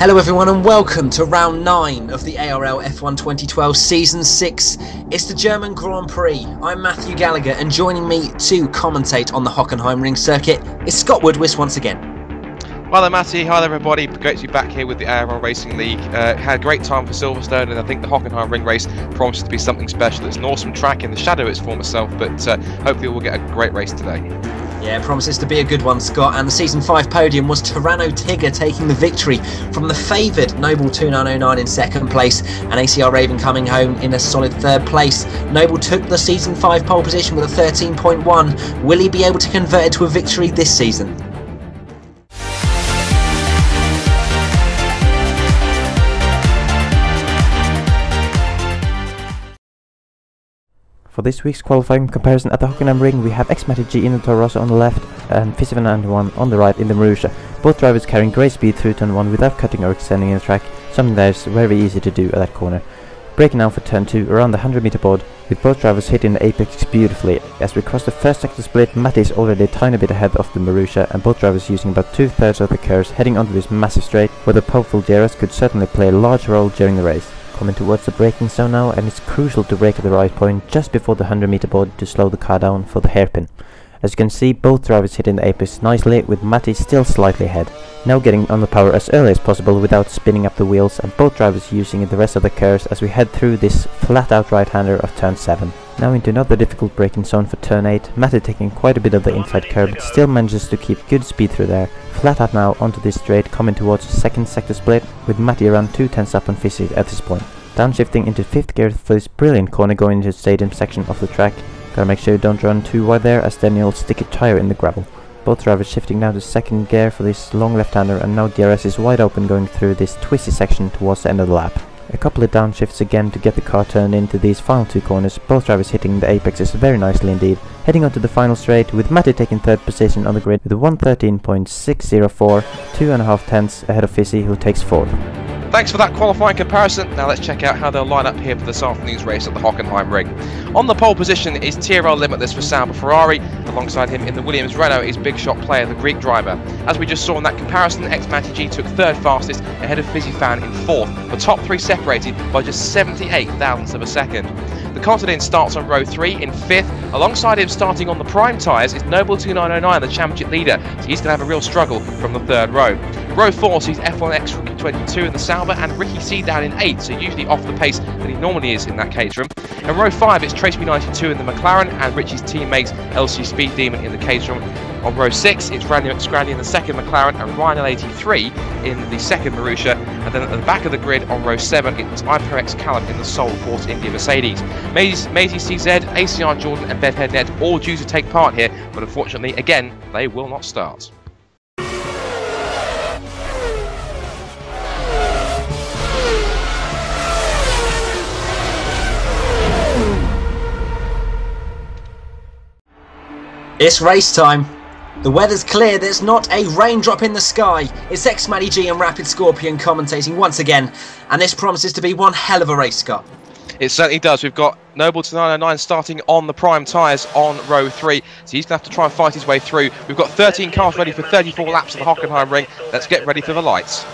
Hello, everyone, and welcome to round nine of the ARL F1 2012 Season 6. It's the German Grand Prix. I'm Matthew Gallagher, and joining me to commentate on the Hockenheimring circuit is Scott Woodwis once again. Hi there, Matty. Hi there, everybody. Great to be back here with the ARL Racing League. Uh, had a great time for Silverstone, and I think the Hockenheimring race promises to be something special. It's an awesome track in the shadow of its former self, but uh, hopefully we'll get a great race today. Yeah, promises to be a good one, Scott. And the season five podium was Tyranno Tigger taking the victory from the favoured Noble 2909 in second place, and ACR Raven coming home in a solid third place. Noble took the season five pole position with a 13.1. Will he be able to convert it to a victory this season? For this week's qualifying comparison at the Hockenheimring, we have Xmatic in the Toro on the left and Fizzy1 on the right in the Marussia. Both drivers carrying great speed through turn 1 without cutting or extending in the track, something that is very easy to do at that corner. Braking now for turn 2 around the 100 meter board, with both drivers hitting the apex beautifully. As we cross the first sector split, Matti is already a tiny bit ahead of the Marussia and both drivers using about two thirds of the curves heading onto this massive straight where the powerful DRS could certainly play a large role during the race coming towards the braking zone now and it's crucial to brake at the right point just before the 100 meter board to slow the car down for the hairpin. As you can see both drivers hitting the apex nicely with Matti still slightly ahead. Now getting on the power as early as possible without spinning up the wheels and both drivers using the rest of the curves as we head through this flat out right hander of turn 7. Now into another difficult braking zone for turn 8, Matti taking quite a bit of the inside curve but still manages to keep good speed through there. Flat out now onto this straight coming towards the second sector split with Matti around 2 tenths up on Fizzy at this point. Downshifting into 5th gear for this brilliant corner going into the stadium section of the track. Gotta make sure you don't run too wide there as then you'll stick a tire in the gravel. Both drivers shifting now to second gear for this long left-hander and now DRS is wide open going through this twisty section towards the end of the lap. A couple of downshifts again to get the car turned into these final two corners, both drivers hitting the apexes very nicely indeed. Heading onto the final straight with Matti taking third position on the grid with a 113.604, two and a half tenths ahead of Fizzy who takes fourth. Thanks for that qualifying comparison. Now let's check out how they'll line up here for this afternoon's race at the Hockenheim Ring. On the pole position is TRL Limitless for Sauber Ferrari. Alongside him in the Williams Renault is Big Shot Player, the Greek driver. As we just saw in that comparison, X G took third fastest ahead of Fizzy Fan in fourth. The top three separated by just 78 thousandths of a second. The Continent starts on row 3 in 5th. Alongside him starting on the prime tyres is Noble 2909, the championship leader, so he's going to have a real struggle from the third row. Row 4 sees F1X Crookie 22 in the Sauber and Ricky C down in 8, so usually off the pace that he normally is in that Caterham. In row 5 it's Trace B92 in the McLaren and Richie's teammates LC Speed Demon in the Caterham. On row 6 it's Randy McScrandy in the second McLaren and Ryan L83 in the second Marussia. And then at the back of the grid on row 7 it's IPOX Callum in the sole Force India Mercedes. Maisie, CZ, ACR Jordan and Bedhead Net all due to take part here, but unfortunately again they will not start. It's race time. The weather's clear, there's not a raindrop in the sky. It's X Matty G and Rapid Scorpion commentating once again, and this promises to be one hell of a race, Scott. It certainly does. We've got Noble 2909 starting on the prime tyres on row 3, so he's going to have to try and fight his way through. We've got 13 cars ready for 34 laps of the Hockenheimring. Let's get ready for the lights.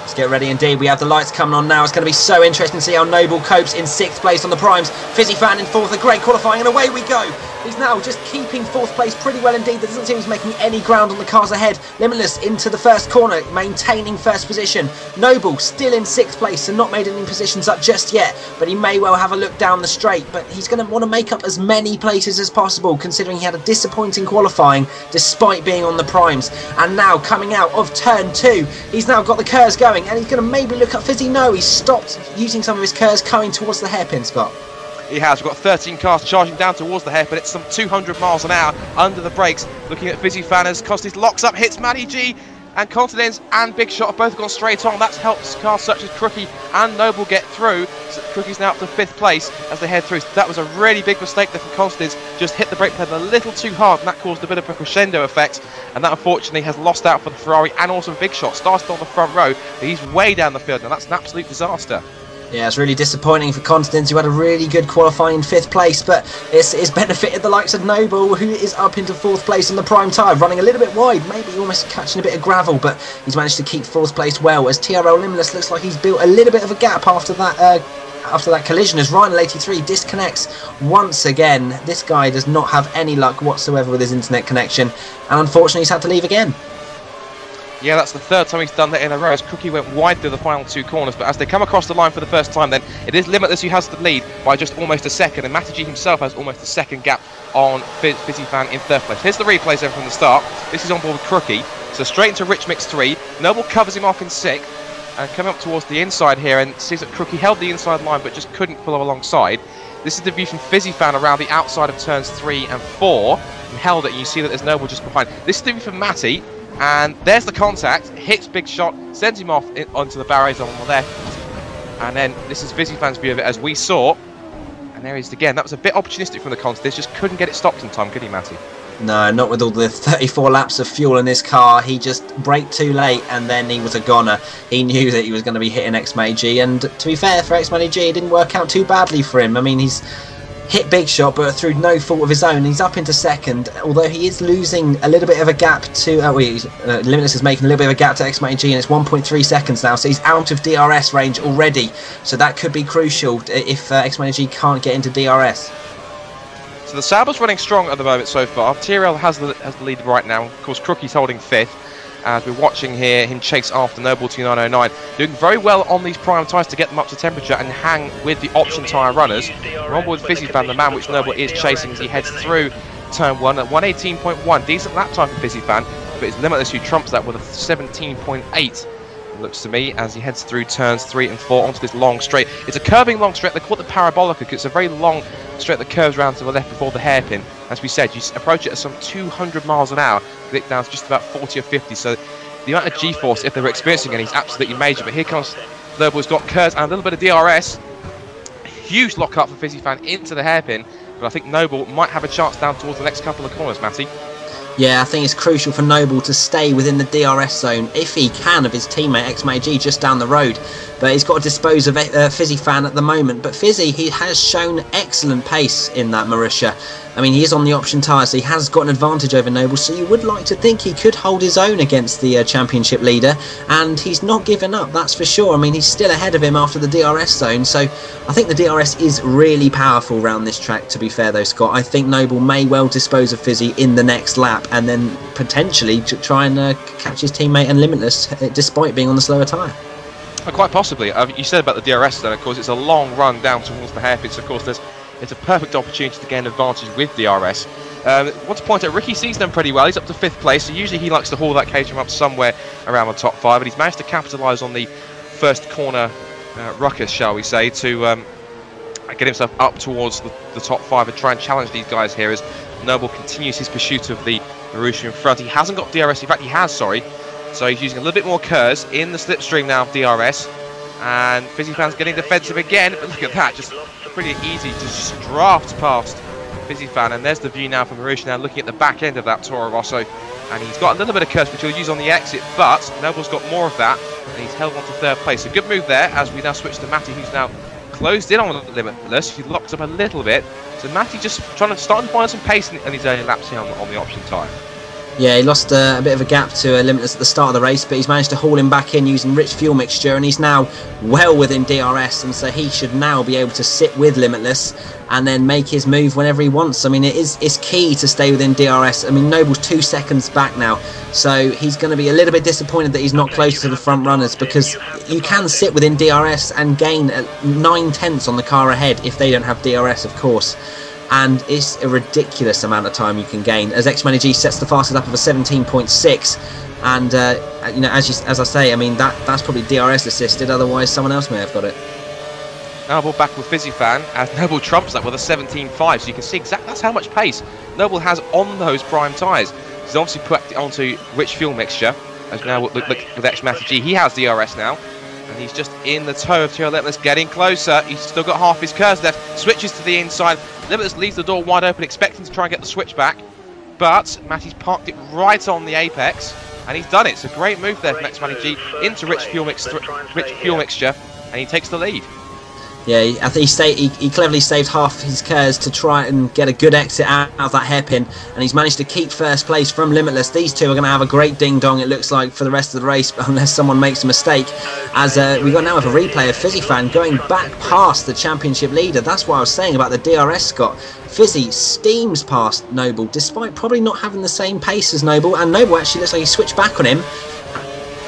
Let's get ready indeed. We have the lights coming on now. It's going to be so interesting to see how Noble copes in sixth place on the primes. Fizzy Fan in fourth. A great qualifying, and away we go. He's now just keeping fourth place pretty well indeed. There doesn't seem he's making any ground on the cars ahead. Limitless into the first corner, maintaining first position. Noble still in sixth place and not made any positions up just yet, but he may well have a look down the straight. But he's going to want to make up as many places as possible, considering he had a disappointing qualifying despite being on the primes. And now coming out of turn two, he's now got the curves going, and he's going to maybe look at Fizzy. No, he stopped using some of his curves coming towards the hairpin, Scott. He has. We've got 13 cars charging down towards the hairpin. It's some 200 miles an hour under the brakes. Looking at Fizzy Fanners. Costis locks up, hits Matty G. And Continents and Big Shot have both gone straight on. That's helped cars such as Crookie and Noble get through. So Crookie's now up to fifth place as they head through. So that was a really big mistake there from Continents. Just hit the brake pedal a little too hard, and that caused a bit of a crescendo effect. And that unfortunately has lost out for the Ferrari and also Big Shot. Started on the front row, he's way down the field. Now that's an absolute disaster. Yeah, it's really disappointing for Continents, who had a really good qualifying fifth place, but it's, it's benefited the likes of Noble, who is up into fourth place on the prime tyre, running a little bit wide, maybe almost catching a bit of gravel, but he's managed to keep fourth place well, as TRL Limitless looks like he's built a little bit of a gap after that uh, after that collision as Ryan 83 disconnects once again. This guy does not have any luck whatsoever with his internet connection, and unfortunately he's had to leave again. Yeah, that's the third time he's done that in a row as Crookie went wide through the final two corners. But as they come across the line for the first time, then it is Limitless who has the lead by just almost a second. And Matty G himself has almost a second gap on Fizzy Fan in third place. Here's the replays over from the start. This is on board with Crookie. So straight into Rich Mix 3. Noble covers him off in sixth. And coming up towards the inside here and sees that Crookie held the inside line but just couldn't follow alongside. This is the view from Fizzy Fan around the outside of turns 3 and 4. And held it and you see that there's Noble just behind. This is the view from Matty and there's the contact, hits big shot, sends him off in, onto the barriers on the left. And then this is Fan's view of it as we saw. And there he is again. That was a bit opportunistic from the contest, just couldn't get it stopped in time, could he, Matty? No, not with all the 34 laps of fuel in his car. He just braked too late and then he was a goner. He knew that he was going to be hitting X G, and to be fair for X G, it didn't work out too badly for him. I mean, he's hit Big Shot, but through no fault of his own, he's up into second. Although he is losing a little bit of a gap to, uh, well, uh, Limitless is making a little bit of a gap to XMAG, and it's 1.3 seconds now, so he's out of DRS range already. So that could be crucial if uh, XMAG can't get into DRS. So the Sauber's running strong at the moment so far. TRL has the, has the lead right now. Of course, Crookie's holding fifth as we're watching here him chase after Noble 2909. Doing very well on these prime tyres to get them up to temperature and hang with the option tyre runners. We're on Fan, the man which Noble is chasing as he heads through turn 1 at 118.1. Decent lap time for Fizzy Fan, but it's Limitless who trumps that with a 17.8 looks to me as he heads through turns three and four onto this long straight. It's a curving long straight. They call it the Parabolika because it's a very long straight that curves around to the left before the hairpin. As we said, you approach it at some 200 miles an hour, it down to just about 40 or 50. So the amount of G-force, if they were experiencing any, is absolutely major. But here comes Lurboy's got curves and a little bit of DRS. Huge lock up for Fizzy Fan into the hairpin. But I think Noble might have a chance down towards the next couple of corners, Matty. Yeah, I think it's crucial for Noble to stay within the DRS zone if he can of his teammate XMAG just down the road. But he's got to dispose of uh, Fizzy Fan at the moment. But Fizzy, he has shown excellent pace in that Marussia. I mean, he is on the option tyre, so he has got an advantage over Noble. So you would like to think he could hold his own against the uh, championship leader. And he's not given up, that's for sure. I mean, he's still ahead of him after the DRS zone. So I think the DRS is really powerful around this track, to be fair, though, Scott. I think Noble may well dispose of Fizzy in the next lap and then potentially try and uh, catch his teammate and Limitless uh, despite being on the slower tyre. Well, quite possibly. Uh, you said about the DRS then, of course, it's a long run down towards the hairpins. Of course, there's it's a perfect opportunity to gain advantage with DRS. Um, want to point out, Ricky sees them pretty well. He's up to fifth place, so usually he likes to haul that Caterham up somewhere around the top five, but he's managed to capitalise on the first corner uh, ruckus, shall we say, to um, get himself up towards the, the, top five and try and challenge these guys here as Noble continues his pursuit of the Marussia in front. He hasn't got DRS, in fact, he has, sorry. So he's using a little bit more KERS in the slipstream now of DRS. And Fizzy Fan's getting defensive again, but look at that, just pretty easy to just draft past Fizzy Fan. And there's the view now from Marussia now looking at the back end of that Toro Rosso. And he's got a little bit of KERS which he'll use on the exit, but Noble's got more of that. And he's held on to third place. A good move there as we now switch to Matty, who's now closed in on the limitless. He locked up a little bit. So Matty just trying to start to find some pace in, in his early uh, laps here on, on the option tyre. Yeah, he lost uh, a bit of a gap to uh, Limitless at the start of the race, but he's managed to haul him back in using rich fuel mixture, and he's now well within DRS, and so he should now be able to sit with Limitless and then make his move whenever he wants. I mean, it is it's key to stay within DRS. I mean, Noble's two seconds back now, so he's going to be a little bit disappointed that he's not closer to the front runners because you can sit within DRS and gain uh, nine tenths on the car ahead if they don't have DRS, of course and it's a ridiculous amount of time you can gain. As X-Manager sets the fastest lap of a 17.6 and uh, you know as you, as I say I mean that that's probably DRS assisted otherwise someone else may have got it. Noble back with Fizzy Fan as Noble trumps that with a 17.5 so you can see exactly that's how much pace Noble has on those prime tyres. He's obviously put it onto rich fuel mixture as now look, look with X G. He has DRS now and he's just in the toe of Limitless, getting closer. He's still got half his KERS left. Switches to the inside. Limitless leaves the door wide open, expecting to try and get the switch back. But Matty's parked it right on the apex, and he's done it. It's a great move there from X G into rich fuel, mix rich fuel mixture, and he takes the lead. Yeah, he, I think he, stayed, he, he cleverly saved half his curves to try and get a good exit out, of that hairpin, and he's managed to keep first place from Limitless. These two are going to have a great ding dong, it looks like, for the rest of the race, unless someone makes a mistake. As uh, we got now have a replay of Fizzy Fan going back past the championship leader. That's what I was saying about the DRS, Scott. Fizzy steams past Noble, despite probably not having the same pace as Noble, and Noble actually looks like he switched back on him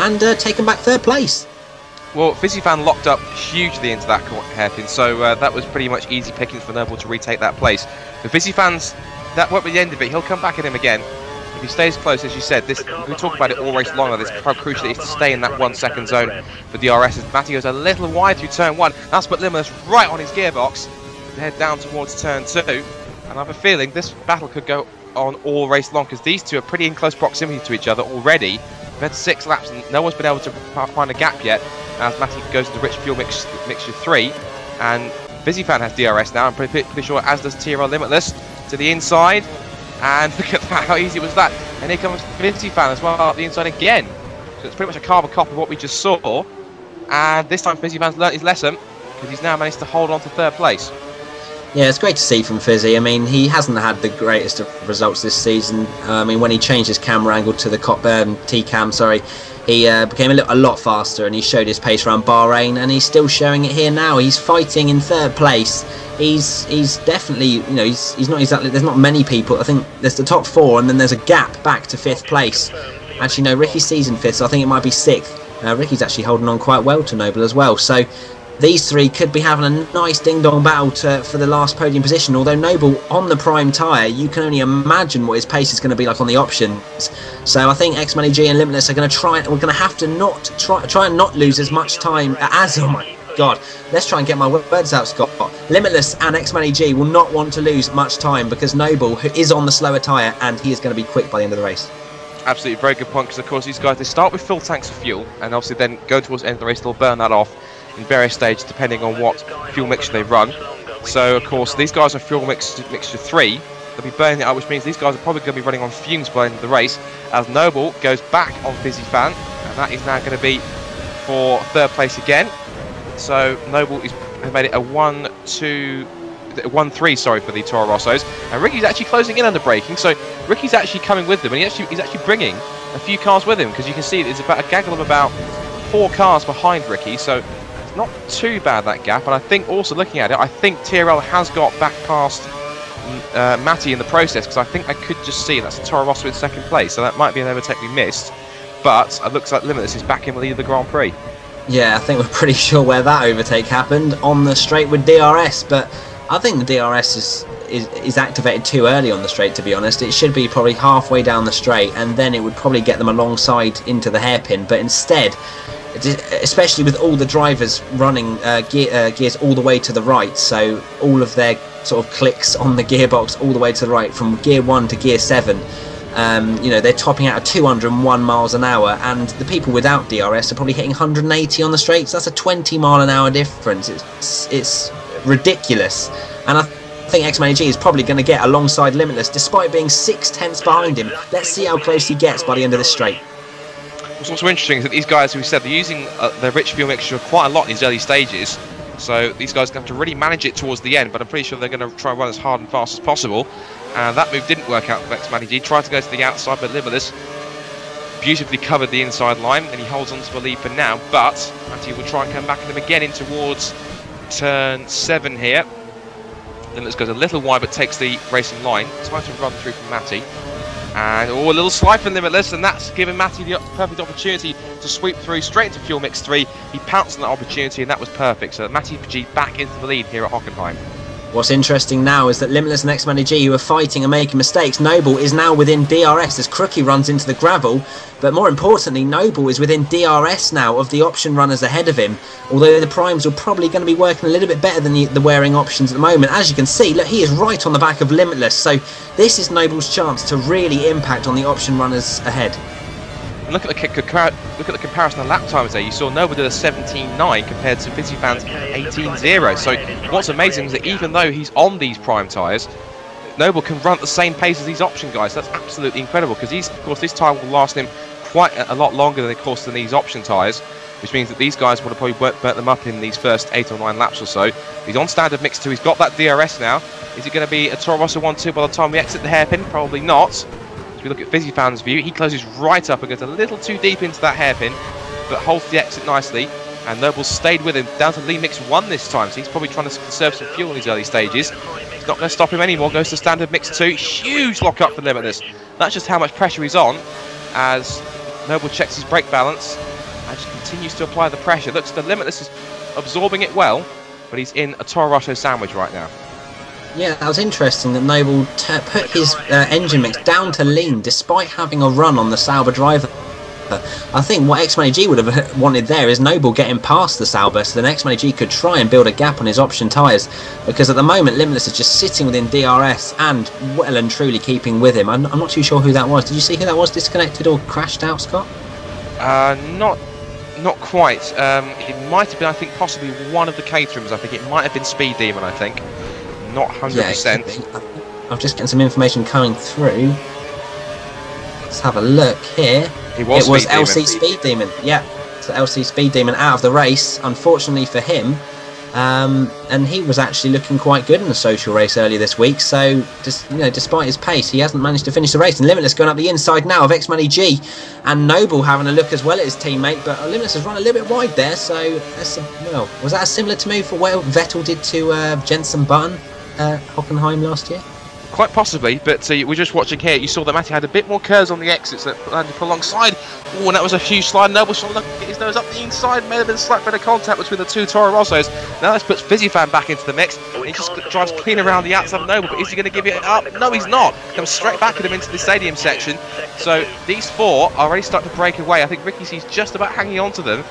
and uh, taken back third place. Well, Fizzy Fan locked up hugely into that hairpin, so uh, that was pretty much easy pickings for Noble to retake that place. The Fizzy Fan's, that won't be the end of it. He'll come back at him again. If he stays close, as you said, this we talk about it all race long. This how crucial it is to stay in that one second zone for DRS. As Matty goes a little wide through turn one, that's put Limitless right on his gearbox head down towards turn two. And I have a feeling this battle could go on all race long because these two are pretty in close proximity to each other already. Had six laps and no one's been able to find a gap yet as Matty goes to the rich fuel mix, mixture 3 and Fizzy Fan has DRS now. I'm pretty, pretty sure as does TRL Limitless to the inside. And look at that how easy was that? And here comes Fizzy Fan as well up the inside again. So it's pretty much a carbon copy of what we just saw. And this time Fizzy Fan's learnt his lesson because he's now managed to hold on to third place yeah, it's great to see from Fizzy. I mean, he hasn't had the greatest of results this season. Uh, I mean, when he changed his camera angle to the Cockburn T-cam, sorry, he uh, became a, little, a, lot faster and he showed his pace around Bahrain, and he's still showing it here now. He's fighting in third place. He's he's definitely you know he's he's not exactly. There's not many people. I think there's the top four, and then there's a gap back to fifth place. Actually, no, Ricky's season fifth, so I think it might be sixth. Uh, Ricky's actually holding on quite well to Noble as well. So these three could be having a nice ding-dong battle to, for the last podium position. Although Noble on the prime tyre, you can only imagine what his pace is going to be like on the options. So I think X Money G and Limitless are going to try. And we're going to have to not try try and not lose as much time as. Oh my God! Let's try and get my words out, Scott. Limitless and X Money G will not want to lose much time because Noble is on the slower tyre and he is going to be quick by the end of the race. Absolutely, very good point because of course these guys they start with full tanks of fuel and obviously then go towards the end of the race they'll burn that off in various stages depending on what fuel mixture they run. So of course these guys are fuel mix mixture 3. They'll be burning it up which means these guys are probably going to be running on fumes by the end of the race as Noble goes back on Fizzy Fan and that is now going to be for third place again. So Noble is, has made it a 1-2 1-3 sorry for the Toro Rossos and Ricky's actually closing in under braking so Ricky's actually coming with them and he actually, he's actually bringing a few cars with him because you can see there's about a gaggle of about four cars behind Ricky so not too bad that gap, and I think also looking at it, I think TRL has got back past mm, uh, Matty in the process because I think I could just see that's Toro Rosso in second place, so that might be an overtake we missed. But it looks like Limitless is back in of the Grand Prix. Yeah, I think we're pretty sure where that overtake happened on the straight with DRS, but I think the DRS is, is, is activated too early on the straight. To be honest, it should be probably halfway down the straight, and then it would probably get them alongside into the hairpin. But instead, especially with all the drivers running uh, gear, uh, gears all the way to the right. So all of their sort of clicks on the gearbox all the way to the right from gear 1 to gear 7 um, you know they're topping out at 201 miles an hour. And the people without DRS are probably hitting 180 on the straights. That's a 20 mile an hour difference. It's it's ridiculous. And I think X G is probably going to get alongside Limitless despite being six tenths behind him. Let's see how close he gets by the end of the straight What's also interesting is that these guys, who we said, they're using uh, their rich fuel mixture quite a lot in these early stages. So these guys have to really manage it towards the end, but I'm pretty sure they're going to try and run as hard and fast as possible. And that move didn't work out for Vex G. Tried to go to the outside, but Limitless beautifully covered the inside line, and he holds on to the lead for now. But Matty will try and come back at them again in towards turn 7 here. Limitless goes a little wide, but takes the racing line. Tries to run through from Matty. And oh, a little slide from Limitless, and that's given Matty the perfect opportunity to sweep through straight into Fuel Mix 3. He pounced on that opportunity, and that was perfect. So Matty G back into the lead here at Hockenheim. What's interesting now is that Limitless and X G, who are fighting and making mistakes, Noble is now within DRS as Crookie runs into the gravel. But more importantly, Noble is within DRS now of the option runners ahead of him. Although the primes are probably going to be working a little bit better than the, the wearing options at the moment. As you can see, look, he is right on the back of Limitless. So this is Noble's chance to really impact on the option runners ahead. Look at the look at the comparison of lap times there. You saw Noble did a 17.9 compared to Fizzy Fan's 18.0. So what's amazing is that even though he's on these prime tyres, Noble can run at the same pace as these option guys. That's absolutely incredible because of course, this tyre will last him quite a lot longer than, of course, than these option tyres. which means that these guys would have probably burnt, them up in these first eight or nine laps or so. He's on standard mix two. He's got that DRS now. Is it going to be a Toro Rosso 1 2 by the time we exit the hairpin? Probably not. As we look at Fizzy Fan's view, he closes right up and goes a little too deep into that hairpin, but holds the exit nicely. And Noble stayed with him down to Lean Mix 1 this time, so he's probably trying to conserve some fuel in these early stages. He's not going to stop him anymore, goes to standard mix 2. Huge lock up for Limitless. That's just how much pressure he's on as Noble checks his brake balance and just continues to apply the pressure. Looks the Limitless is absorbing it well, but he's in a Toro Rosso sandwich right now. Yeah, that was interesting that Noble t- put his uh, engine mix down to lean despite having a run on the Sauber driver. I think what X G would have wanted there is Noble getting past the Sauber so then X G could try and build a gap on his option tyres because at the moment Limitless is just sitting within DRS and well and truly keeping with him. I'm, I'm not too sure who that was. Did you see who that was disconnected or crashed out, Scott? Uh, not not quite. Um, it might have been, I think, possibly one of the Caterhams. I think it might have been Speed Demon, I think. Not 100%. Yeah, I'm just getting some information coming through. Let's have a look here. It was, it was Speed LC Demon. Speed Demon. Yeah, so LC Speed Demon out of the race, unfortunately for him. Um, and he was actually looking quite good in the social race earlier this week. So, just, you know, despite his pace, he hasn't managed to finish the race. And Limitless going up the inside now of X Money G, and Noble having a look as well at his teammate. But Limitless has run a little bit wide there. So, that's a, well, was that a similar to move for what Vettel did to uh, Jenson Button, uh, Hockenheim last year? Quite possibly, but uh, we're just watching here. You saw that Matty had a bit more curves on the exits that landed alongside. Oh, and that was a huge slide. Noble shot look at his nose up the inside. May have been a slight bit of contact between the two Toro Rossos. Now this puts Fizzy Fan back into the mix. He just drives clean around the outside of Noble, but is he going to give it up? No, he's not. Comes straight back at him into the stadium section. So these four are already starting to break away. I think Ricky C's just about hanging on to them.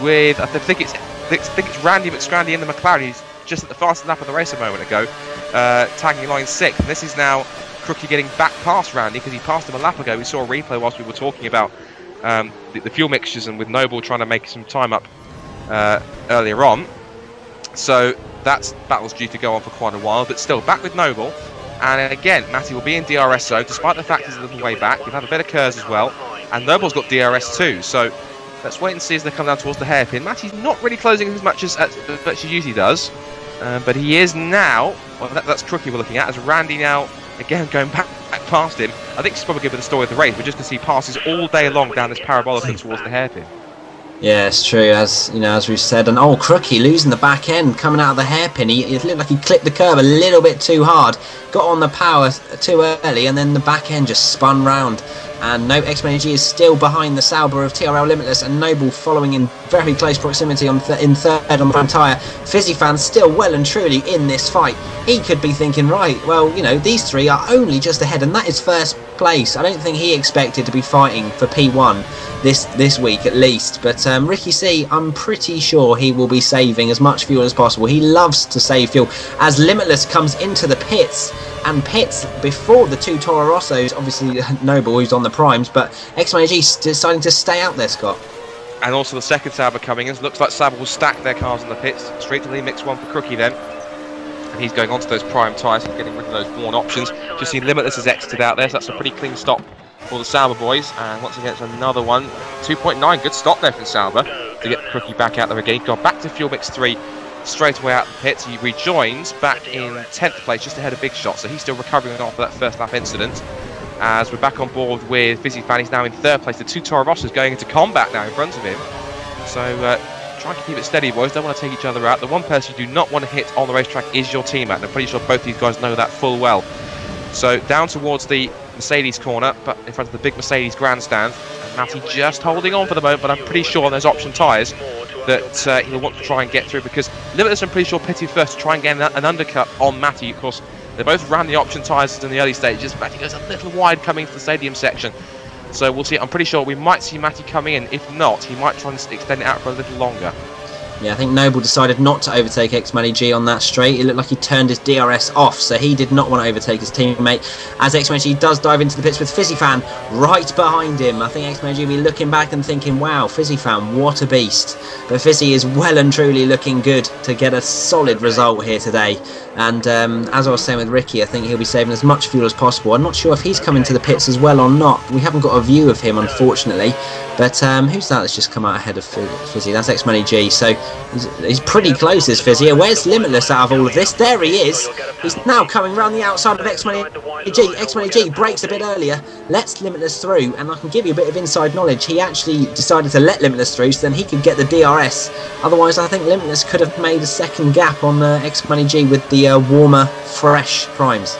With I think it's I think it's Randy McScrandy in the McLaren. He's just at the fastest lap of the race a moment ago, uh, tagging line sixth. This is now Crookie getting back past Randy because he passed him a lap ago. We saw a replay whilst we were talking about um, the, the, fuel mixtures and with Noble trying to make some time up uh, earlier on. So that battle's due to go on for quite a while, but still back with Noble. And again, Matty will be in DRS zone, despite the fact he's a little way back. He'll have a bit of curves as well. And Noble's got DRS too, so let's wait and see as they come down towards the hairpin. Matty's not really closing as much as, as, much usually does. Um, but he is now, well, that, that's Crookie we're looking at, as Randy now, again, going back, back past him. I think it's probably good with the story of the race. We're just going to see passes all day long down this parabolic towards the hairpin. Yeah, it's true. As you know, as we've said, and oh, Crookie losing the back end coming out of the hairpin. He, it looked like he clipped the curb a little bit too hard, got on the power too early, and then the back end just spun round. And no X G is still behind the Sauber of TRL Limitless, and Noble following in very close proximity on th in third on the front tyre. Fizzy fan still well and truly in this fight. He could be thinking, right, well, you know, these three are only just ahead, and that is first place. I don't think he expected to be fighting for P1 this this week at least. But um, Ricky C, I'm pretty sure he will be saving as much fuel as possible. He loves to save fuel as Limitless comes into the pits and pits before the two Toro Rossos. Obviously, Noble who's on the primes, but XMG deciding to stay out there, Scott. And also the second Sauber coming in. Looks like Sauber will stack their cars in the pits. Straight to the mix one for Crookie then. And he's going onto those prime tyres and getting rid of those worn options. Just seen Limitless has exited out there, so that's a pretty clean stop for the Sauber boys. And once again, it's another one. 2.9, good stop there from Sauber to get Crookie back out there again. Gone back to Fuel Mix 3 straight away out the pits. He rejoins back in 10th place, just ahead of Big Shot. So he's still recovering after that first lap incident. As we're back on board with Fizzy Fan, he's now in third place. The two Toro Rossos going into combat now in front of him. So uh, try to keep it steady, boys. Don't want to take each other out. The one person you do not want to hit on the racetrack is your teammate. And I'm pretty sure both these guys know that full well. So down towards the Mercedes corner, but in front of the big Mercedes grandstand. And Matty just holding on for the moment, but I'm pretty sure on those option tyres that uh, he'll want to try and get through because Limitless, I'm pretty sure, pitted first to try and get an, an undercut on Matty. Of course, they both ran the option tyres in the early stages. Matty goes a little wide coming to the stadium section. So we'll see. I'm pretty sure we might see Matty coming in. If not, he might try and extend it out for a little longer. Yeah, I think Noble decided not to overtake X Money G on that straight. It looked like he turned his DRS off, so he did not want to overtake his teammate. As X Money G does dive into the pits with Fizzy Fan right behind him. I think X Money G will be looking back and thinking, wow, Fizzy Fan, what a beast. But Fizzy is well and truly looking good to get a solid result here today. And um, as I was saying with Ricky, I think he'll be saving as much fuel as possible. I'm not sure if he's coming to the pits as well or not. We haven't got a view of him, unfortunately. But um, who's that that's just come out ahead of Fizzy? That's X Money G. So he's, pretty close, this Fizzy. Where's Limitless out of all of this? There he is. He's now coming around the outside of X Money G. X Money G brakes a bit earlier, lets Limitless through, and I can give you a bit of inside knowledge. He actually decided to let Limitless through so then he could get the DRS. Otherwise, I think Limitless could have made a second gap on uh, X Money G with the uh, warmer, fresh primes.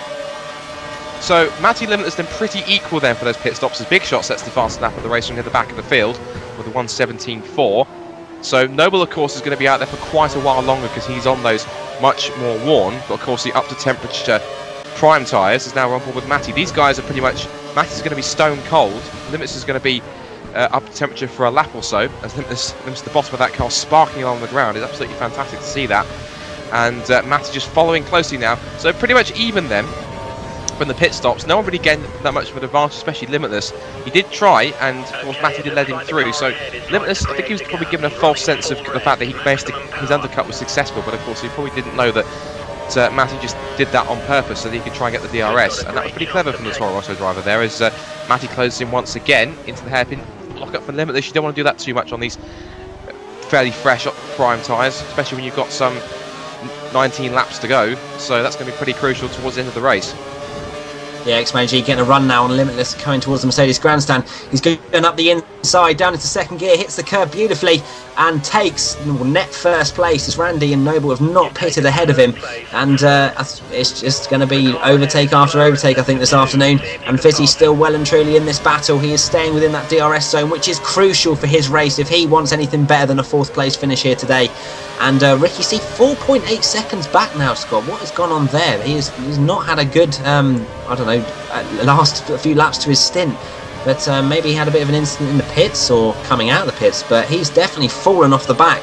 So Matty Limitless then pretty equal then for those pit stops as Big Shot sets the fastest lap of the race from near the back of the field with a 117.4. So Noble of course is going to be out there for quite a while longer because he's on those much more worn, but of course the up to temperature prime tyres is now on board with Matty. These guys are pretty much, Matty's going to be stone cold, Limitless is going to be uh, up to temperature for a lap or so as Limitless, Limitless the bottom of that car sparking along the ground. It's absolutely fantastic to see that. And uh, Matty just following closely now. So pretty much even then from the pit stops. No one really gained that much of an advantage, especially Limitless. He did try, and of course Matty did let him through. So Limitless, I think he was probably given a false sense of the fact that he managed his undercut was successful, but of course he probably didn't know that uh, Matty just did that on purpose so that he could try and get the DRS, and that was pretty clever from the Toro Rosso driver there. As uh, Matty closes in once again into the hairpin, lock up for Limitless. You don't want to do that too much on these fairly fresh prime tyres, especially when you've got some 19 laps to go. So that's going to be pretty crucial towards the end of the race. Yeah, X-G getting a run now on Limitless, coming towards the Mercedes Grandstand. He's going up the inside, down into second gear, hits the curb beautifully, and takes net first place as Randy and Noble have not pitted ahead of him. And uh, it's just going to be overtake after overtake, I think, this afternoon. And Fizzy's still well and truly in this battle. He is staying within that DRS zone, which is crucial for his race if he wants anything better than a fourth place finish here today. And uh, Ricky C, 4.8 seconds back now, Scott. What has gone on there? He has, he's not had a good, um, I don't know, uh, last few laps to his stint. But uh, maybe he had a bit of an incident in the pits or coming out of the pits. But he's definitely fallen off the back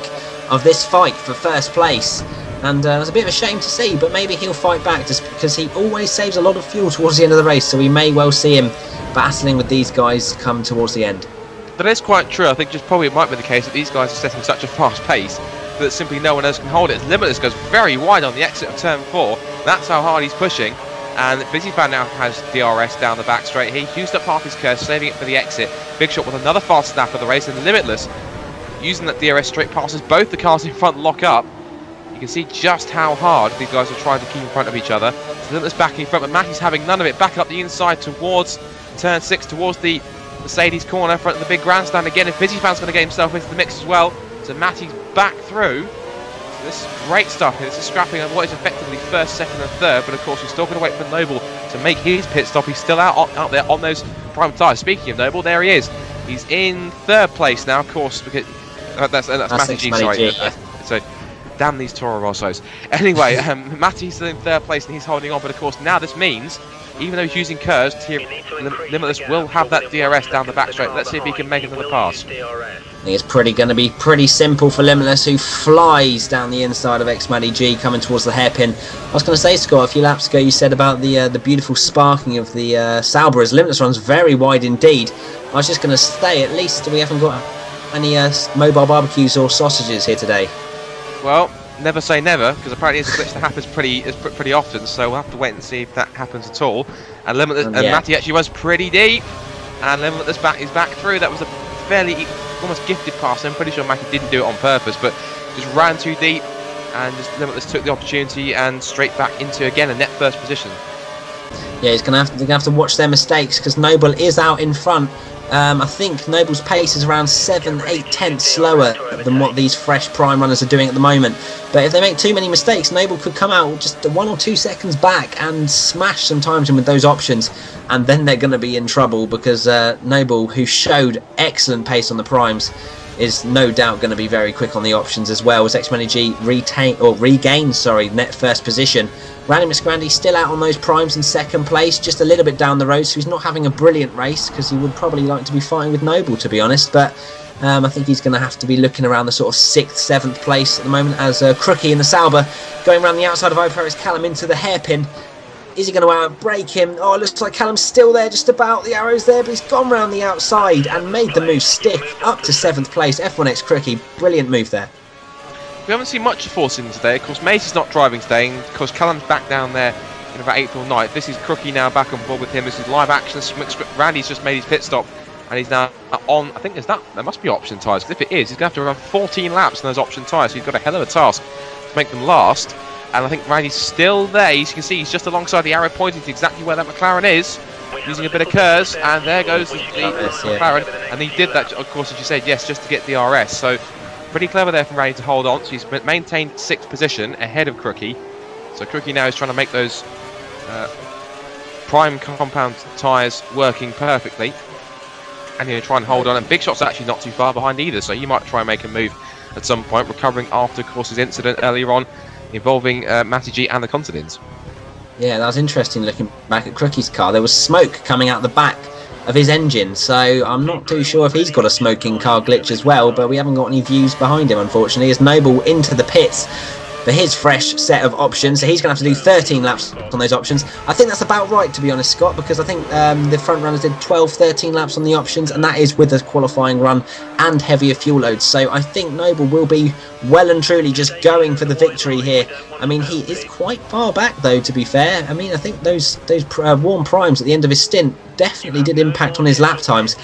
of this fight for first place. And uh, it's a bit of a shame to see, but maybe he'll fight back just because he always saves a lot of fuel towards the end of the race. So we may well see him battling with these guys come towards the end. But That is quite true. I think just probably it might be the case that these guys are setting such a fast pace that simply no one else can hold it. Limitless goes very wide on the exit of turn four. That's how hard he's pushing. And Fan now has DRS down the back straight. He used up half his curve, saving it for the exit. Big Shot with another fast snap of the race, and Limitless using that DRS straight passes both the cars in front lock up. You can see just how hard these guys are trying to keep in front of each other. So Limitless back in front, but Matty's having none of it. Back up the inside towards turn six, towards the Mercedes corner, front of the big grandstand again. Fizzy Fan's going to get himself into the mix as well. So Matty's back through. This is great stuff. This is scrapping on what is effectively first, second, and third. But of course, we're still going to wait for Noble to make his pit stop. He's still out out there on those prime tyres. Speaking of Noble, there he is. He's in third place now, of course, because uh, that's uh, that's, that's Matty G. Sorry. G, yeah. uh, so damn these Toro Rossos. Anyway, um, Matty's still in third place and he's holding on. But of course, now this means even though he's using curves, Limitless will have that DRS down the back straight. Let's see if he can make another pass. I think it's pretty going to be pretty simple for Limitless, who flies down the inside of X G, coming towards the hairpin. I was going to say, Scott, a few laps ago, you said about the uh, the beautiful sparking of the uh, Sauber as Limitless runs very wide indeed. I was just going to stay. At least we haven't got any uh, mobile barbecues or sausages here today. Well, never say never because apparently it's a glitch that happens pretty pretty often. So we'll have to wait and see if that happens at all. And Limitless, um, yeah. and Matty actually was pretty deep, and Limitless back is back through. That was a fairly almost gifted pass. I'm pretty sure Matty didn't do it on purpose, but just ran too deep, and just Limitless took the opportunity and straight back into again a net first position. Yeah, he's gonna have to, gonna have to watch their mistakes because Noble is out in front um, I think Noble's pace is around 7 8 tenths slower than what these fresh prime runners are doing at the moment. But if they make too many mistakes, Noble could come out just one or two seconds back and smash some times in with those options. And then they're going to be in trouble because uh, Noble, who showed excellent pace on the primes, is no doubt going to be very quick on the options as well as X-Energy retain or regain, sorry, net first position. Randy McScrandy still out on those primes in second place, just a little bit down the road, so he's not having a brilliant race because he would probably like to be fighting with Noble, to be honest. But um, I think he's going to have to be looking around the sort of sixth, seventh place at the moment as uh, Crookie in the Sauber going around the outside of Overparis Callum into the hairpin. Is he going to uh, outbreak him? Oh, it looks like Callum's still there, just about. The arrow's there, but he's gone round the outside and made the move stick up to seventh place. F1X Crookie, brilliant move there. We haven't seen much of Force India today. Of course, Mace is not driving today, and of course, Callum's back down there in about 8th or 9th. This is Crookie now back on board with him. This is live action. Randy's just made his pit stop, and he's now on. I think there's that. There must be option tyres, because if it is, he's going to have to run 14 laps in those option tyres, so he's got a hell of a task to make them last and I think Randy's still there. As you can see, he's just alongside the arrow pointing to exactly where that McLaren is, using a bit of KERS, and there goes the, the, the McLaren, and he did that, of course, as you said, yes, just to get DRS. So pretty clever there from Randy to hold on. So he's maintained sixth position ahead of Crookie. So Crookie now is trying to make those uh, prime compound tyres working perfectly. And he'll try and hold on. And Big Shot's actually not too far behind either, so he might try and make a move at some point, recovering after, of course, his incident earlier on involving uh, Matty G and the Contadins. Yeah, that was interesting looking back at Crookie's car. There was smoke coming out the back of his engine, so I'm not too sure if he's got a smoking car glitch as well, but we haven't got any views behind him, unfortunately, as Noble into the pits for his fresh set of options. So he's going to have to do 13 laps on those options. I think that's about right, to be honest, Scott, because I think um, the front runners did 12, 13 laps on the options, and that is with a qualifying run and heavier fuel loads. So I think Noble will be well and truly just going for the victory here. I mean, he is quite far back, though, to be fair. I mean, I think those those uh, warm primes at the end of his stint definitely did impact on his lap times.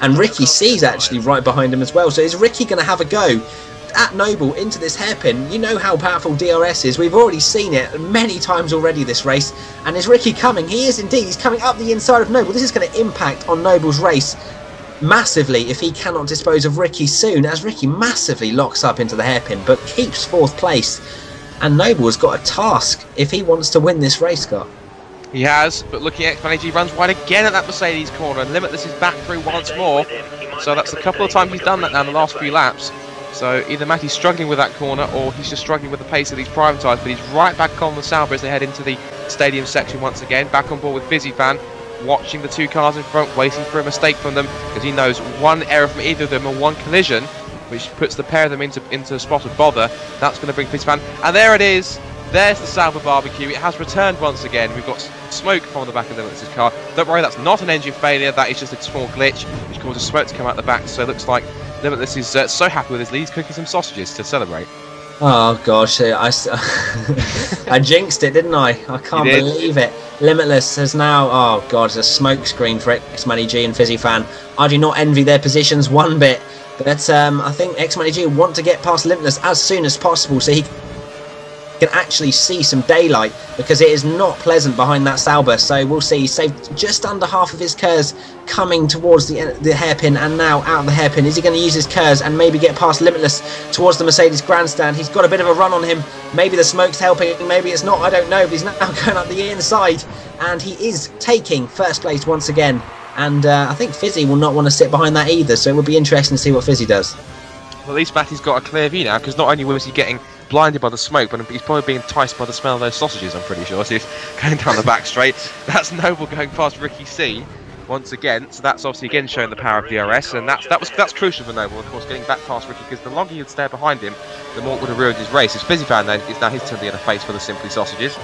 And Ricky C's actually right behind him as well. So is Ricky going to have a go? At Noble into this hairpin. You know how powerful DRS is. We've already seen it many times already this race. And is Ricky coming? He is indeed. He's coming up the inside of Noble. This is going to impact on Noble's race massively if he cannot dispose of Ricky soon, as Ricky massively locks up into the hairpin but keeps fourth place. And Noble has got a task if he wants to win this race, Scott. He has, but looking at AG runs wide again at that Mercedes corner. Limitless is back through once more. So that's a couple of times he's done that now in the last few laps. So either Matty's struggling with that corner or he's just struggling with the pace of these privatised. But he's right back on the Sauber as they head into the stadium section once again. Back on board with Fizzy Fan, watching the two cars in front, waiting for a mistake from them because he knows one error from either of them or one collision, which puts the pair of them into, into a spot of bother. That's going to bring Fizzy Fan. And there it is. There's the Sauber barbecue. It has returned once again. We've got smoke from the back of the car. Don't worry, that's not an engine failure. That is just a small glitch which causes smoke to come out the back. So it looks like Limitless is uh, so happy with his he's cooking some sausages to celebrate. Oh gosh, I, I jinxed it, didn't I? I can't believe it. Limitless has now, oh god, it's a smokescreen for X Money G and Fizzy Fan. I do not envy their positions one bit, but um, I think X Money G want to get past Limitless as soon as possible so he can actually see some daylight because it is not pleasant behind that Sauber. So we'll see. He saved just under half of his KERS coming towards the, the hairpin and now out of the hairpin. Is he going to use his KERS and maybe get past Limitless towards the Mercedes grandstand? He's got a bit of a run on him. Maybe the smoke's helping, maybe it's not. I don't know. But he's now going up the inside and he is taking first place once again. And uh, I think Fizzy will not want to sit behind that either. So it will be interesting to see what Fizzy does. Well, at least Matty's got a clear view now because not only was he getting blinded by the smoke, but he's probably being enticed by the smell of those sausages, I'm pretty sure. So he's going down the back straight. That's Noble going past Ricky C once again. So that's obviously again showing the power of DRS, and that's that was that's crucial for Noble, of course, getting back past Ricky because the longer he'd stay behind him, the more it would have ruined his race. His Fizzy fan now it's now his turn to get a face for the Simply Sausages.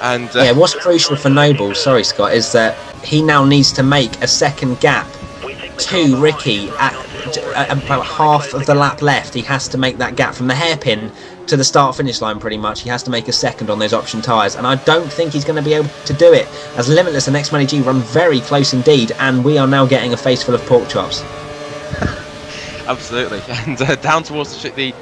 And uh, yeah, what's crucial for Noble, sorry Scott, is that he now needs to make a second gap to Ricky at about half of the lap left. He has to make that gap from the hairpin to the start finish line pretty much. He has to make a second on those option tyres, and I don't think he's going to be able to do it as Limitless and X Money G run very close indeed, and we are now getting a face full of pork chops. Absolutely, and uh, down towards the, the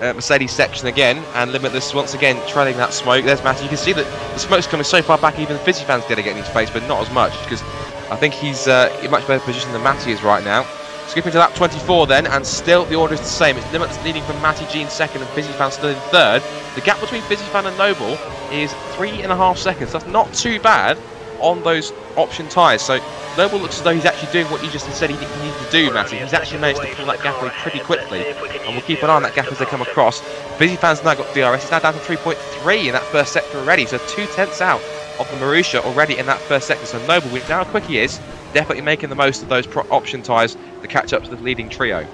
uh, Mercedes section again, and Limitless once again trailing that smoke. There's Matty. You can see that the smoke's coming so far back, even the Fizzy fans to get in his face, but not as much because I think he's uh, in much better position than Matty is right now. Skipping to lap 24 then, and still the order is the same. It's Limits leading from Matty in second and Fizzy Fan still in third. The gap between Fizzy Fan and Noble is three and a half seconds. That's not too bad on those option tyres. So Noble looks as though he's actually doing what you just said he, needed to do, Matty. He's actually managed to pull that gap away pretty quickly, and we'll keep an eye on that gap as they come across. Fizzy fans now got DRS. It's now down to 3.3 in that first sector already, so two tenths out of the Marussia already in that first sector. So Noble, with how quick he is, definitely making the most of those option tyres to catch up to the leading trio.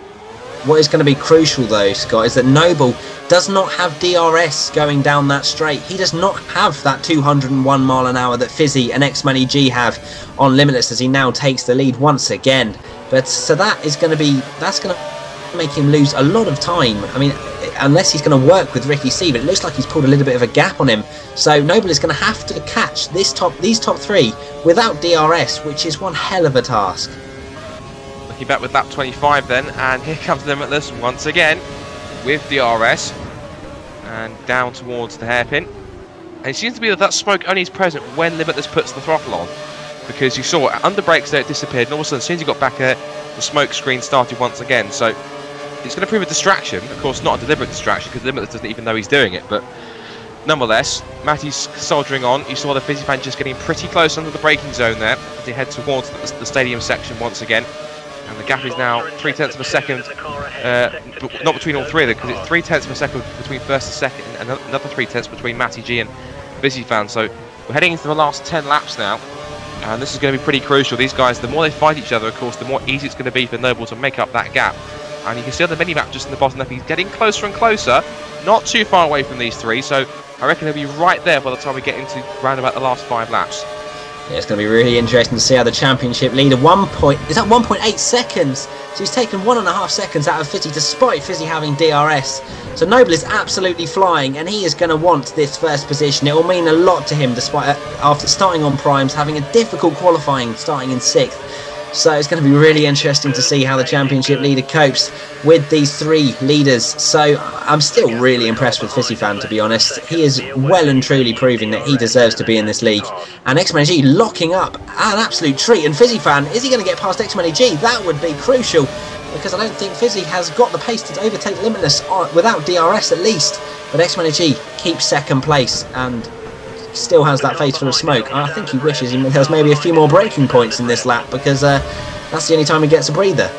What is going to be crucial though, Scott, is that Noble does not have DRS going down that straight. He does not have that 201 mile an hour that Fizzy and X Money G have on Limitless as he now takes the lead once again. But so that is going to be that's going to make him lose a lot of time. I mean, unless he's going to work with Ricky C, but it looks like he's pulled a little bit of a gap on him. So Noble is going to have to catch this top these top three without DRS, which is one hell of a task. Looking back with lap 25 then, and here comes Limitless once again with DRS and down towards the hairpin. And it seems to be that that smoke only is present when Limitless puts the throttle on. Because you saw under brakes there it disappeared, and all of a sudden, as soon as he got back there, the smoke screen started once again. So it's going to prove a distraction. Of course, not a deliberate distraction because Limitless doesn't even know he's doing it. But nonetheless, Matty's soldiering on. You saw the Fizzy fan just getting pretty close under the braking zone there as he head towards the, stadium section once again and the gap is now three tenths of a second, uh, not between all three of them, because it's three tenths of a second between first and second, and another three tenths between Matty G and Fizzy Fan. So we're heading into the last 10 laps now, and this is going to be pretty crucial. These guys, the more they fight each other, of course, the more easy it's going to be for Noble to make up that gap. And you can see on the mini map just in the bottom left, he's getting closer and closer, not too far away from these three, so I reckon he'll be right there by the time we get into round about the last five laps. Yeah, it's going to be really interesting to see how the championship leader one point is that 1.8 seconds. So he's taken one and a half seconds out of Fizzy, despite Fizzy having DRS. So Noble is absolutely flying, and he is going to want this first position. It will mean a lot to him, despite uh, after starting on primes, having a difficult qualifying, starting in sixth. So it's going to be really interesting to see how the championship leader copes with these three leaders. So I'm still really impressed with Fizzy Fan, to be honest. He is well and truly proving that he deserves to be in this league. And X G locking up an absolute treat. And Fizzy Fan, is he going to get past X G? That would be crucial because I don't think Fizzy has got the pace to overtake Limitless uh, without DRS at least. But X G keeps second place and still has that face full of smoke. I think he wishes he has maybe a few more braking points in this lap because uh, that's the only time he gets a breather.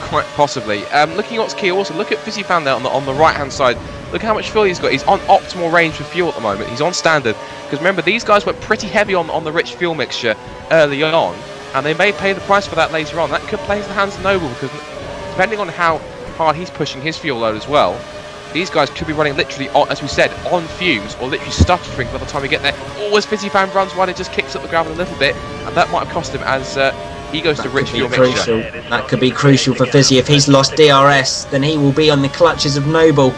Quite possibly. Um, looking at what's key also, look at Fizzy Fan there on the, on the right hand side. Look how much fuel he's got. He's on optimal range for fuel at the moment. He's on standard. Because remember, these guys went pretty heavy on, on the rich fuel mixture early on. And they may pay the price for that later on. That could play into the hands of Noble because depending on how hard he's pushing his fuel load as well, these guys could be running literally, on, as we said, on fumes or literally stuttering by the time we get there. Always Fizzy Fan runs wide and just kicks up the gravel a little bit, and that might have cost him as uh, he goes that to rich fuel crucial. mixture. That could be crucial for Fizzy. If he's lost DRS, then he will be on the clutches of Noble.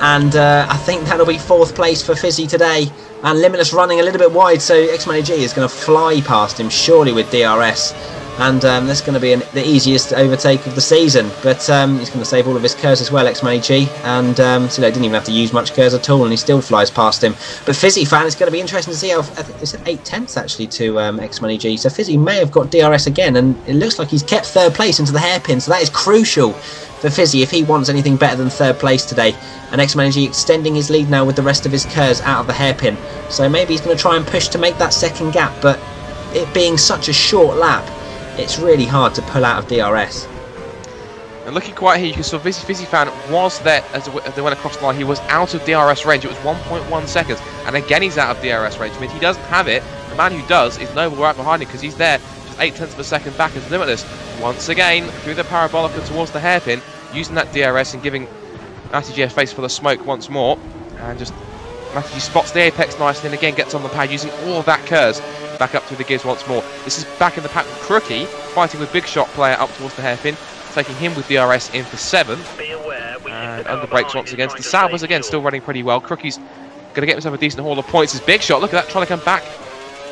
And uh, I think that'll be fourth place for Fizzy today. And Limitless running a little bit wide, so X G is going to fly past him, surely with DRS and um, that's going to be an, the easiest overtake of the season. But um, he's going to save all of his KERS as well, X G, and um, so didn't even have to use much KERS at all, and he still flies past him. But Fizzy fan, it's going to be interesting to see how I think they said eight tenths actually to um, X G. So Fizzy may have got DRS again, and it looks like he's kept third place into the hairpin, so that is crucial for Fizzy if he wants anything better than third place today. And X G extending his lead now with the rest of his KERS out of the hairpin. So maybe he's going to try and push to make that second gap, but it being such a short lap, it's really hard to pull out of DRS. And looking quite here, you can see Fizzy Fizzy Fan was there as they went across the line. He was out of DRS range. It was 1.1 seconds. And again, he's out of DRS range. I mean, he doesn't have it. The man who does is Noble right behind him because he's there just 8 tenths of a second back as Limitless. Once again, through the Parabolika towards the hairpin, using that DRS and giving Matty a face full of smoke once more. And just Matty G spots the apex nicely and again gets on the pad using all of that KERS back up through the gears once more. This is back in the pack with Crookie, fighting with Big Shot player up towards the hairpin, taking him with DRS in for 7th. And under brakes once again. The Saubers again still running pretty well. Crookie's going to get himself a decent haul of points. His Big Shot, look at that, trying to come back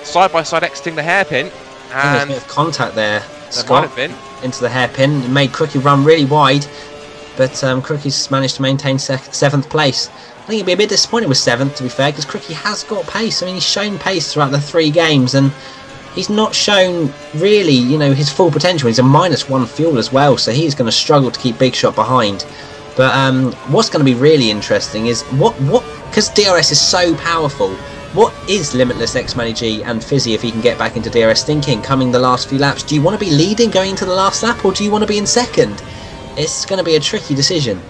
side by side, exiting the hairpin. And a bit of contact there, Scott, into the hairpin. It made Crookie run really wide, but um, Crookie's managed to maintain seventh place. I think he'd be a bit disappointed with seventh, to be fair, because Crookie has got pace. I mean, he's shown pace throughout the three games, and he's not shown really, you know, his full potential. He's a minus one fuel as well, so he's going to struggle to keep Big Shot behind. But um, what's going to be really interesting is what what because DRS is so powerful. What is Limitless X Money G and Fizzy if he can get back into DRS thinking coming the last few laps? Do you want to be leading going into the last lap or do you want to be in second? It's going to be a tricky decision.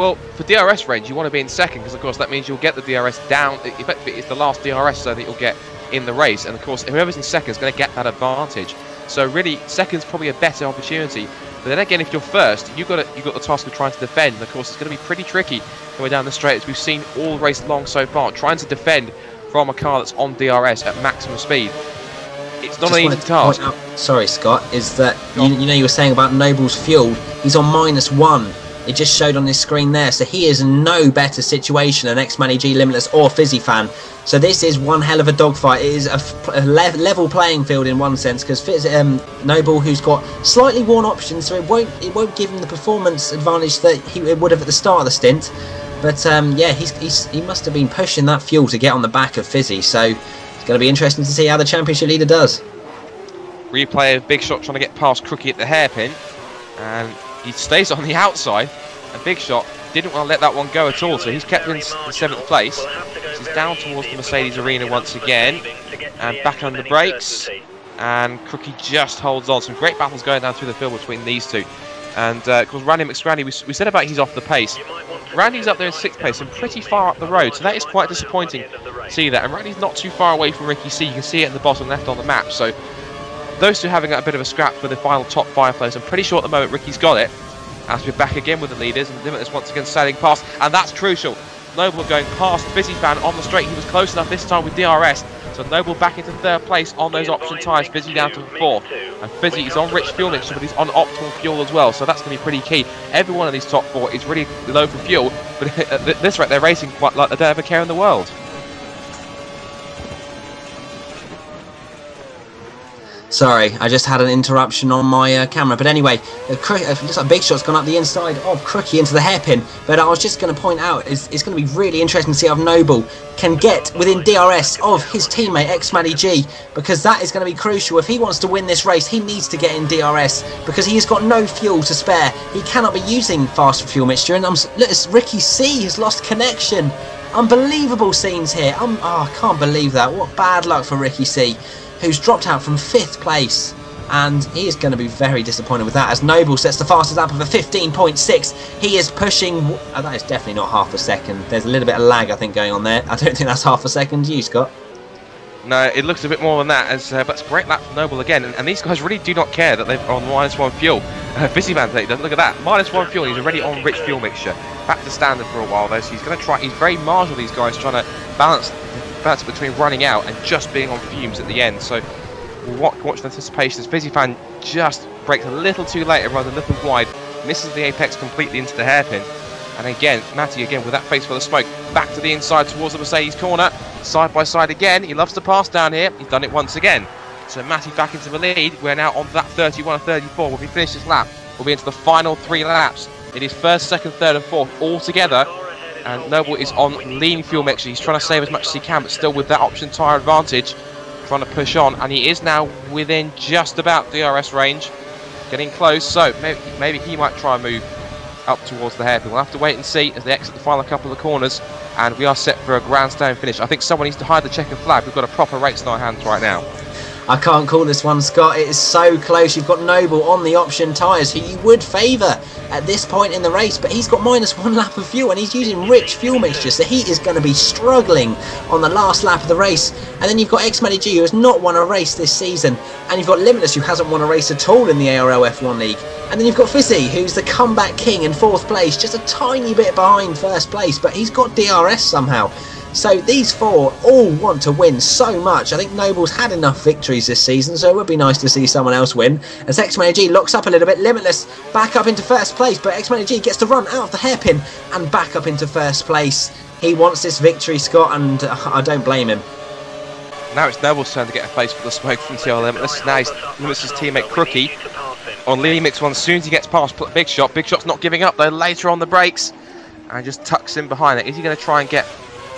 Well, for DRS range, you want to be in second because, of course, that means you'll get the DRS down. Effectively, it's the last DRS so that you'll get in the race. And, of course, whoever's in second is going to get that advantage. So, really, second's probably a better opportunity. But then again, if you're first, you've got, a, you've got the task of trying to defend. And, of course, it's going to be pretty tricky going down the straight as we've seen all race long so far. Trying to defend from a car that's on DRS at maximum speed. It's not Just an easy task. out- sorry, Scott, is that you, you know you were saying about Noble's fuel? He's on minus one. It just showed on his screen there, so he is in no better situation than X Money G Limitless or Fizzy Fan. So this is one hell of a dogfight. It is a lev- level playing field in one sense because um, Noble, who's got slightly worn options, so it won't it won't give him the performance advantage that he would have at the start of the stint. But um, yeah, he's, he's he must have been pushing that fuel to get on the back of Fizzy. So it's going to be interesting to see how the championship leader does. Replay of Big Shot trying to get past Crookie at the hairpin, and he stays on the outside. And Big Shot didn't want to let that one go at all, so he's kept in seventh place. He's down towards the Mercedes arena once again, and back on the brakes. And Crookie just holds on. Some great battles going down through the field between these two. And uh, of course, Randy McScrandy, we, we said about he's off the pace. Randy's up there in sixth place and pretty far up the road, so that is quite disappointing. to See that, and Randy's not too far away from Ricky C. You can see it in the bottom left on the map. So those two having a bit of a scrap for the final top five place. I'm pretty sure at the moment Ricky's got it. As we're back again with the leaders and Limitless once again sailing past, and that's crucial. Noble going past Fizzy Fan on the straight. He was close enough this time with DRS. So Noble back into third place on those option tyres. Fizzy down to fourth. And Fizzy is on rich fuel mixture, but he's on optimal fuel as well. So that's going to be pretty key. Every one of these top four is really low for fuel, but at this rate they're racing quite like they don't have a care in the world. Sorry, I just had an interruption on my uh, camera. But anyway, uh, looks like Big Shot's gone up the inside of Crookie into the hairpin. But I was just going to point out, it's, it's going to be really interesting to see how Noble can get within DRS of his teammate X Matty G, because that is going to be crucial. If he wants to win this race, he needs to get in DRS because he has got no fuel to spare. He cannot be using fast fuel mixture. And I'm, look, it's Ricky C has lost connection. Unbelievable scenes here. Um, oh, I can't believe that. What bad luck for Ricky C who's dropped out from fifth place. And he is going to be very disappointed with that as Noble sets the fastest lap of a 15.6. He is pushing. Oh, that is definitely not half a second. There's a little bit of lag, I think, going on there. I don't think that's half a second. You, Scott? No, it looks a bit more than that. As uh, but it's a great lap Noble again, and, and these guys really do not care that they're on minus one fuel. Uh, look at that, minus one fuel. He's already on rich fuel mixture. Back to standard for a while though, so he's going to try. He's very marginal. These guys trying to balance balance between running out and just being on fumes at the end. So watch, watch the anticipation. As Fizzy Fan just breaks a little too late and runs a little wide, misses the apex completely into the hairpin. And again, Matty again with that face full of smoke, back to the inside towards the Mercedes corner, side by side again. He loves to pass down here. He's done it once again. So Matty back into the lead. We're now on that 31 and 34. When we finish this lap, we'll be into the final three laps. It is first, second, third, and fourth all together. And Noble is on lean fuel mixture. He's trying to save as much as he can, but still with that option tyre advantage, trying to push on. And he is now within just about DRS range, getting close. So maybe, maybe he might try and move up towards the hairpin. We'll have to wait and see as they exit the final couple of corners. And we are set for a grandstand finish. I think someone needs to hide the checkered flag. We've got a proper race in our hands right now. I can't call this one, Scott. It is so close. You've got Noble on the option tyres, who you would favour at this point in the race, but he's got minus one lap of fuel and he's using rich fuel mixture, so he is going to be struggling on the last lap of the race. And then you've got X G, who has not won a race this season, and you've got Limitless, who hasn't won a race at all in the ARL F1 League. And then you've got Fizzy, who's the comeback king in fourth place, just a tiny bit behind first place, but he's got DRS somehow. So these four all want to win so much. I think Noble's had enough victories this season, so it would be nice to see someone else win. As X G locks up a little bit, Limitless back up into first place, but X G gets to run out of the hairpin and back up into first place. He wants this victory, Scott, and uh, I don't blame him. Now it's Noble's turn to get a face for the smoke from TL Limitless. Now he's Limitless' teammate Crookie on Mix one. As soon as he gets past Big Shot, Big Shot's not giving up though. Later on the brakes and just tucks in behind it. Is he going to try and get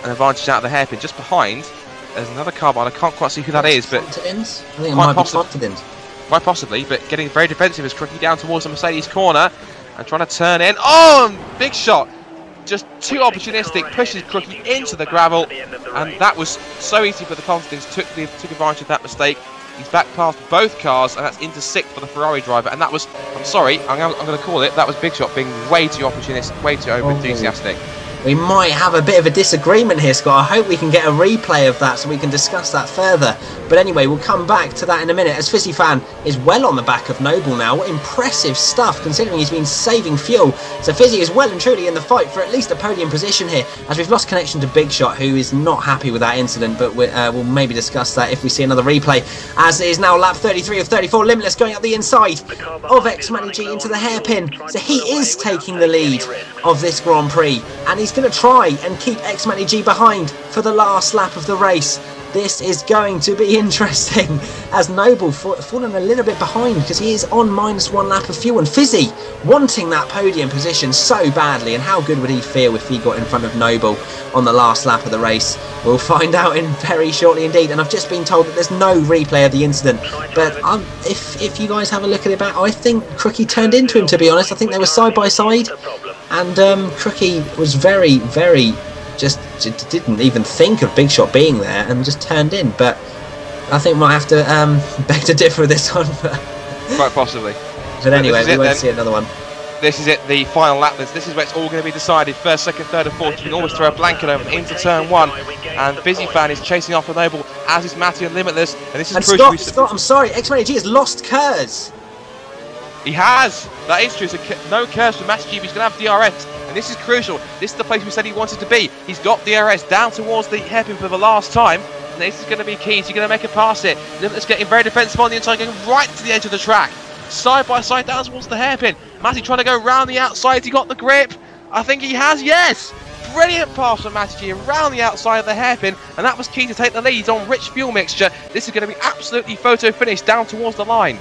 an advantage out of the hairpin? Just behind, there's another car behind. I can't quite see who that is, but Confidence? I think it Quite might possible. be confidence. quite possibly. But getting very defensive as Crookie down towards the Mercedes corner and trying to turn in. Oh, Big Shot just too opportunistic, pushes Crookie into the gravel, and that was so easy for the Continents. Took the, took advantage of that mistake. He's back past both cars, and that's into sixth for the Ferrari driver. And that was, I'm sorry, I'm, I'm going to call it, that was Big Shot being way too opportunistic, way too oh, over enthusiastic. Oh. We might have a bit of a disagreement here, Scott. I hope we can get a replay of that so we can discuss that further. But anyway, we'll come back to that in a minute. As Fizzy Fan is well on the back of Noble now. What impressive stuff, considering he's been saving fuel. So Fizzy is well and truly in the fight for at least a podium position here, as we've lost connection to Big Shot, who is not happy with that incident. But we, uh, we'll maybe discuss that if we see another replay. As it is now lap 33 of 34, Limitless going up the inside of X Money G into the hairpin. So he is taking the lead of this Grand Prix, and he's going to try and keep X G behind for the last lap of the race. This is going to be interesting as Noble fa fallen a little bit behind because he is on minus one lap of fuel and Fizzy wanting that podium position so badly and how good would he feel if he got in front of Noble on the last lap of the race? We'll find out in very shortly indeed and I've just been told that there's no replay of the incident. But um, if, if you guys have a look at it back I think Crookie turned into him to be honest. I think they were side by side and um, Crookie was very very just, didn't even think of Big Shot being there and just turned in. But I think we might have to um, beg to differ this one. Quite possibly. But anyway, we won't then. see another one. This is it, the final lap. This, this is where it's all going to be decided. First, second, third, and fourth. You can almost throw a blanket over into turn one. And Fizzy Fan is chasing after Noble, as is Matty and Limitless. And this is and Scott, Scott, I'm sorry, X G has lost KERS. He has. That is true. So no KERS for Matty G. He's going to have DRS. And this is crucial. This is the place we said he wanted to be. He's got DRS down towards the hairpin for the last time. And this is going to be key. He's going to make a pass it. Limitless getting very defensive on the inside, going right to the edge of the track. Side by side down towards the hairpin. Matty trying to go round the outside. He got the grip. I think he has, yes! Brilliant pass from Matty around the outside of the hairpin, and that was key to take the lead on Rich Fuel Mixture. This is going to be absolutely photo finish down towards the line.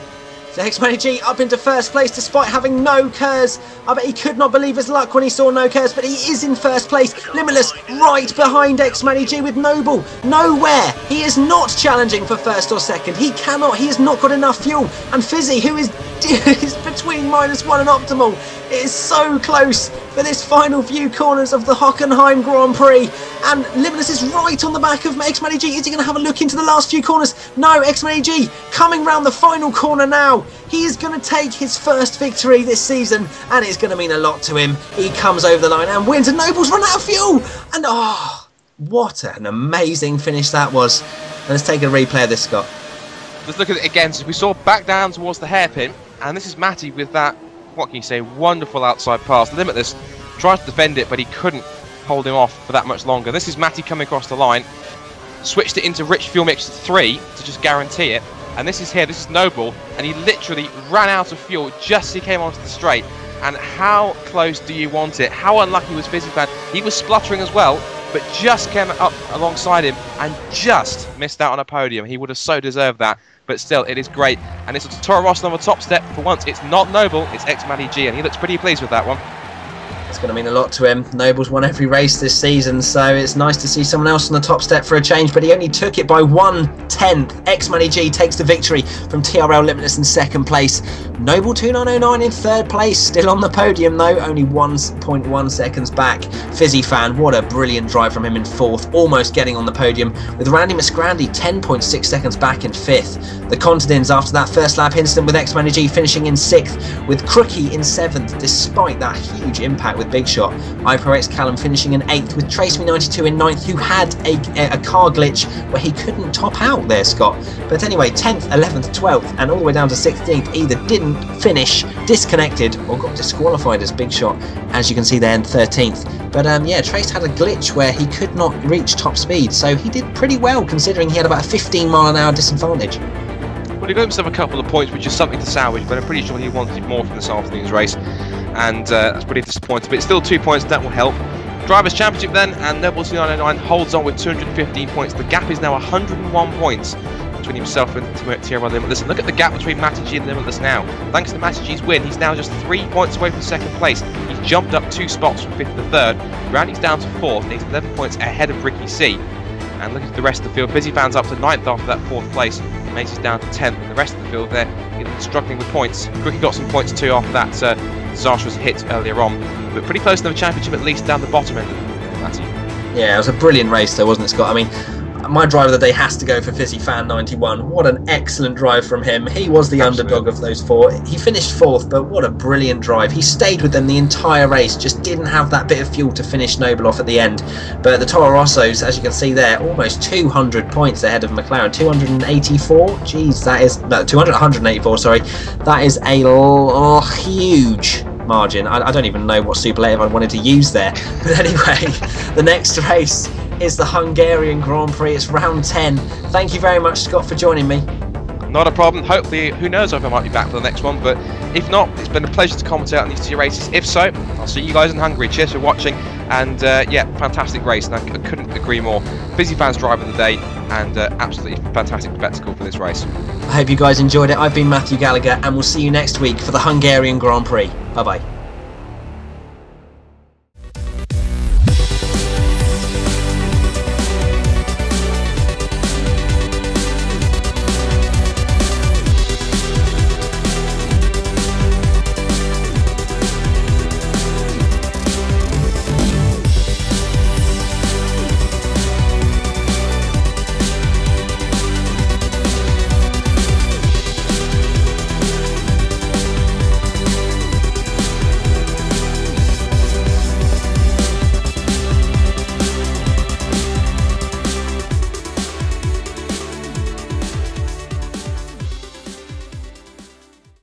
So X-Money G up into first place despite having no KERS. I bet he could not believe his luck when he saw no KERS, but he is in first place. Limitless right behind X-Money G with Noble. Nowhere. He is not challenging for first or second. He cannot. He has not got enough fuel. And Fizzy, who is, is between minus one and optimal, it is so close for this final few corners of the Hockenheim Grand Prix. And Limitless is right on the back of X Money G. Is he going to have a look into the last few corners? No, X Money G coming round the final corner now. He is going to take his first victory this season, and it's going to mean a lot to him. He comes over the line and wins, and Noble's run out of fuel. And oh, what an amazing finish that was. Let's take a replay of this, Scott. Let's look at it again. So we saw back down towards the hairpin, and this is Matty with that what can you say, wonderful outside pass. Limitless tries to defend it, but he couldn't hold him off for that much longer. This is Matty coming across the line. Switched it into Rich Fuel Mix 3 to just guarantee it. And this is here, this is Noble, and he literally ran out of fuel just as he came onto the straight. And how close do you want it? How unlucky was Fizzy Fan? He was spluttering as well, but just came up alongside him and just missed out on a podium. He would have so deserved that but still, it is great. And it's a Toro Rosso on the top step. For once, it's not Noble, it's X Matty G, and he looks pretty pleased with that one. It's going to mean a lot to him. Noble's won every race this season, so it's nice to see someone else on the top step for a change, but he only took it by one tenth. X Money G takes the victory from TRL Limitless in second place. Noble 2909 in third place, still on the podium though, only 1.1 seconds back. Fizzy Fan, what a brilliant drive from him in fourth, almost getting on the podium, with Randy Musgrandi 10.6 seconds back in fifth. The Continents after that first lap incident with X Money G finishing in sixth, with Crookie in seventh, despite that huge impact with Big Shot. iProX Callum finishing in 8th with TraceMe92 in ninth, who had a, a, car glitch where he couldn't top out there, Scott. But anyway, 10th, 11th, 12th, and all the way down to 16th either didn't finish, disconnected, or got disqualified as Big Shot, as you can see there in 13th. But um, yeah, Trace had a glitch where he could not reach top speed, so he did pretty well considering he had about a 15 mile an hour disadvantage. Well, he got himself a couple of points, which is something to salvage, but I'm pretty sure he wanted more from this afternoon's race and uh, that's pretty disappointing. But it's still two points, that will help. Drivers' Championship then, and Noble 909 holds on with 215 points. The gap is now 101 points between himself and TRL Limitless. And look at the gap between Matty G and Limitless now. Thanks to Matty G's win, he's now just three points away from second place. He's jumped up two spots from fifth to third. Randy's down to fourth, and he's 11 points ahead of Ricky C. And look at the rest of the field. Fizzy Fan's up to ninth after that fourth place. Macy's down to 10th, and the rest of the field there struggling with points. Crookie got some points too after that uh, disastrous hit earlier on, but pretty close to the championship at least down the bottom end. Matthew. Yeah, it was a brilliant race though, wasn't it, Scott? I mean, my drive of the day has to go for Fizzy Fan 91. What an excellent drive from him. He was the Absolutely. underdog of those four. He finished fourth, but what a brilliant drive. He stayed with them the entire race, just didn't have that bit of fuel to finish Noble off at the end. But the Toro Rossos, as you can see there, almost 200 points ahead of McLaren. 284? Jeez, that is. No, 200, 184, sorry. That is a l- huge margin. I, I don't even know what superlative I wanted to use there. But anyway, the next race is the Hungarian Grand Prix. It's round 10. Thank you very much, Scott, for joining me. Not a problem. Hopefully, who knows if I might be back for the next one. But if not, it's been a pleasure to commentate on these two races. If so, I'll see you guys in Hungary. Cheers for watching. And uh, yeah, fantastic race. And I, couldn't agree more. Fizzy fans drive of the day, and uh, absolutely fantastic spectacle for this race. I hope you guys enjoyed it. I've been Matthew Gallagher, and we'll see you next week for the Hungarian Grand Prix. Bye bye.